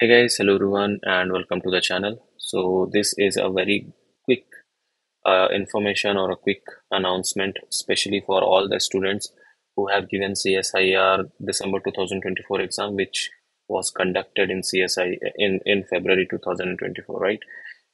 Hey guys, hello everyone, and welcome to the channel. So this is a very quick uh, information or a quick announcement, especially for all the students who have given CSIR December 2024 exam, which was conducted in CSI in in February 2024, right?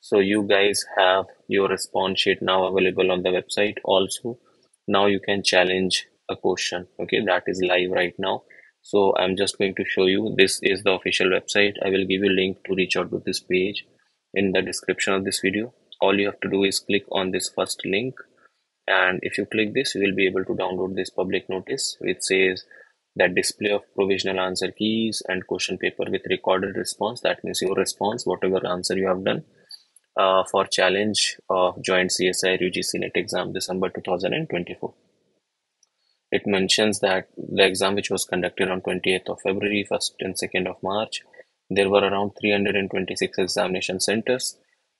So you guys have your response sheet now available on the website. Also, now you can challenge a question. Okay, that is live right now so I'm just going to show you. This is the official website. I will give you a link to reach out to this page in the description of this video. All you have to do is click on this first link. And if you click this you will be able to download this public notice which says that display of provisional answer keys and question paper with recorded response. That means your response whatever answer you have done uh, for challenge of joint CSIR UGC NET exam December 2024 it mentions that the exam which was conducted on 28th of February, 1st and 2nd of March, there were around 326 examination centers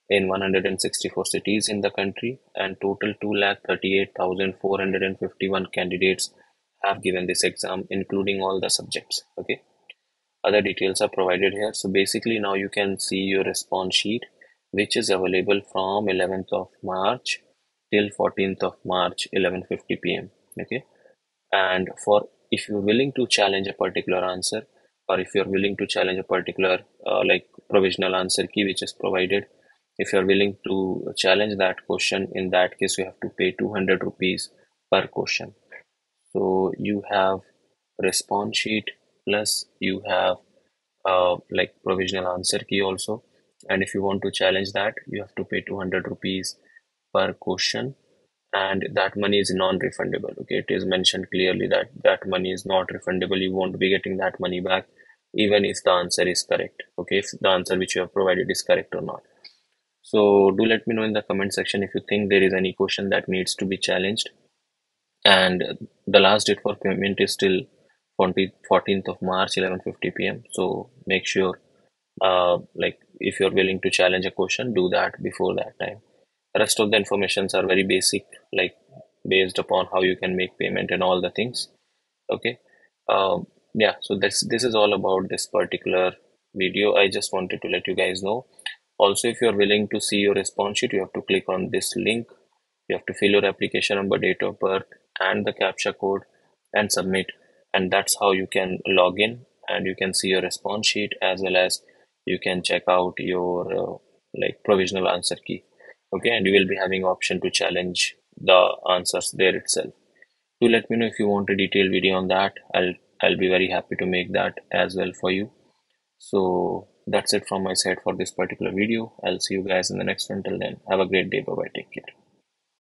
in 164 cities in the country and total 2,38,451 candidates have given this exam including all the subjects okay? Other details are provided here. So basically now you can see your response sheet which is available from 11th of March till 14th of March 11:50 pm okay and for if you're willing to challenge a particular answer or if you're willing to challenge a particular uh, like provisional answer key which is provided if you're willing to challenge that question in that case you have to pay 200 rupees per question. So you have response sheet plus you have uh, like provisional answer key also. And if you want to challenge that you have to pay 200 rupees per question and that money is non-refundable okay? It is mentioned clearly that that money is not refundable. You won't be getting that money back even if the answer is correct okay? If the answer which you have provided is correct or not. So do let me know in the comment section if you think there is any question that needs to be challenged. And the last date for payment is still 20, 14th of march 11:50 pm so make sure uh, like if you're willing to challenge a question do that before that time rest of the informations are very basic like based upon how you can make payment and all the things. Okay? Um, yeah so this this is all about this particular video. I just wanted to let you guys know. Also if you're willing to see your response sheet you have to click on this link. You have to fill your application number date of birth and the captcha code and submit. And that's how you can log in and you can see your response sheet as well as you can check out your uh, like provisional answer key okay and you will be having option to challenge the answers there itself. Do let me know if you want a detailed video on that. I'll i'll be very happy to make that as well for you. So that's it from my side for this particular video. I'll see you guys in the next one. Till then have a great day. Bye bye take care